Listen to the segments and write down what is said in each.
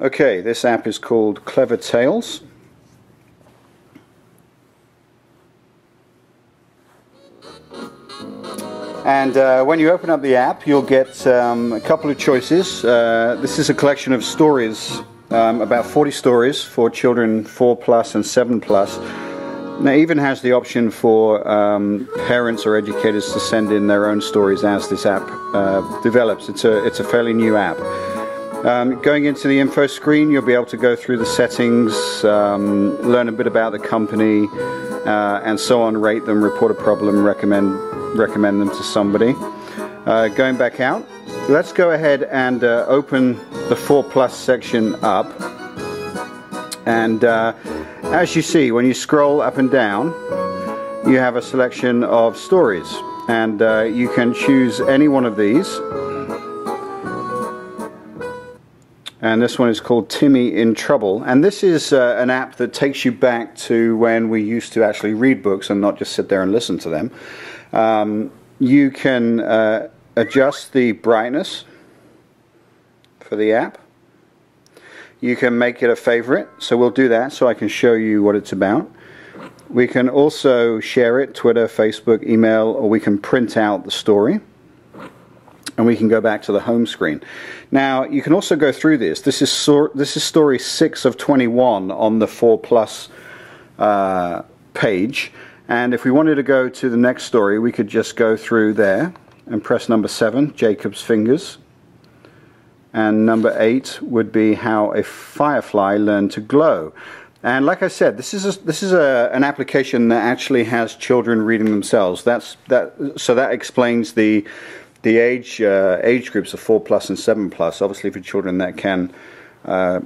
Okay, this app is called Clever Tales. And uh, when you open up the app, you'll get um, a couple of choices. Uh, this is a collection of stories, um, about 40 stories for children 4 plus and 7 plus. Now, even has the option for um, parents or educators to send in their own stories as this app uh, develops. It's a, it's a fairly new app. Um, going into the info screen, you'll be able to go through the settings, um, learn a bit about the company, uh, and so on, rate them, report a problem, recommend, recommend them to somebody. Uh, going back out, let's go ahead and uh, open the 4 Plus section up. And uh, as you see, when you scroll up and down, you have a selection of stories. And uh, you can choose any one of these and this one is called Timmy in Trouble. And this is uh, an app that takes you back to when we used to actually read books and not just sit there and listen to them. Um, you can uh, adjust the brightness for the app. You can make it a favorite, so we'll do that so I can show you what it's about. We can also share it, Twitter, Facebook, email, or we can print out the story and we can go back to the home screen. Now you can also go through this. This is this is story six of 21 on the 4 plus uh, page, and if we wanted to go to the next story, we could just go through there and press number seven, Jacob's fingers, and number eight would be how a firefly learned to glow. And like I said, this is a, this is a, an application that actually has children reading themselves. That's that. So that explains the the age uh, age groups of four plus and seven plus. Obviously, for children that can uh,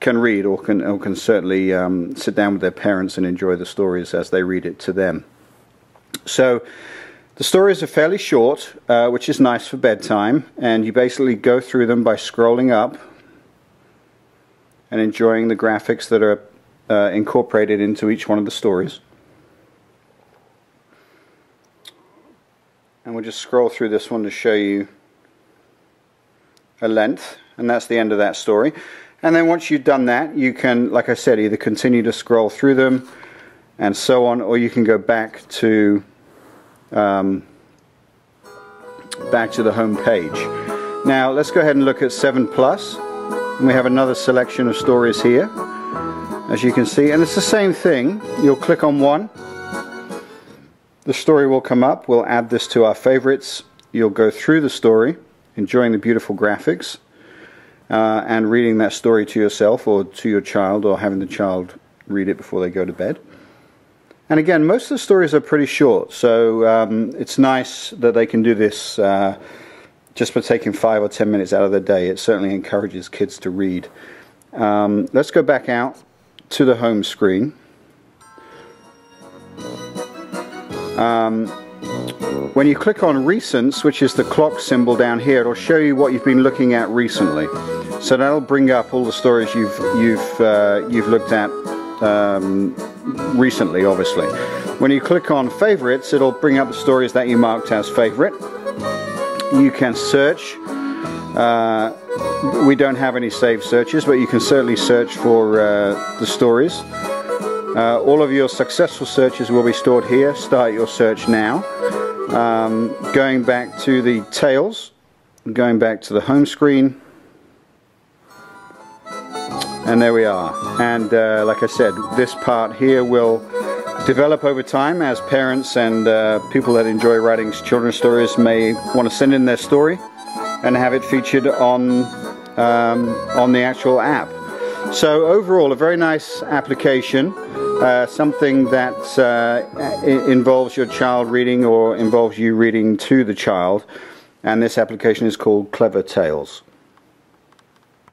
can read or can or can certainly um, sit down with their parents and enjoy the stories as they read it to them. So. The stories are fairly short, uh, which is nice for bedtime, and you basically go through them by scrolling up and enjoying the graphics that are uh, incorporated into each one of the stories. And we'll just scroll through this one to show you a length and that's the end of that story. And then once you've done that you can like I said either continue to scroll through them and so on or you can go back to um, back to the home page. Now let's go ahead and look at 7 plus. And we have another selection of stories here as you can see. And it's the same thing. You'll click on one the story will come up. We'll add this to our favorites. You'll go through the story, enjoying the beautiful graphics, uh, and reading that story to yourself or to your child, or having the child read it before they go to bed. And again, most of the stories are pretty short, so um, it's nice that they can do this uh, just by taking five or ten minutes out of their day. It certainly encourages kids to read. Um, let's go back out to the home screen. Um, when you click on recents, which is the clock symbol down here, it'll show you what you've been looking at recently. So that'll bring up all the stories you've you've uh, you've looked at um, recently, obviously. When you click on favorites, it'll bring up the stories that you marked as favorite. You can search. Uh, we don't have any saved searches, but you can certainly search for uh, the stories. Uh, all of your successful searches will be stored here. Start your search now. Um, going back to the tales, going back to the home screen, and there we are. And uh, like I said, this part here will develop over time as parents and uh, people that enjoy writing children's stories may want to send in their story and have it featured on um, on the actual app. So overall, a very nice application. Uh, something that uh, involves your child reading or involves you reading to the child. And this application is called Clever Tales.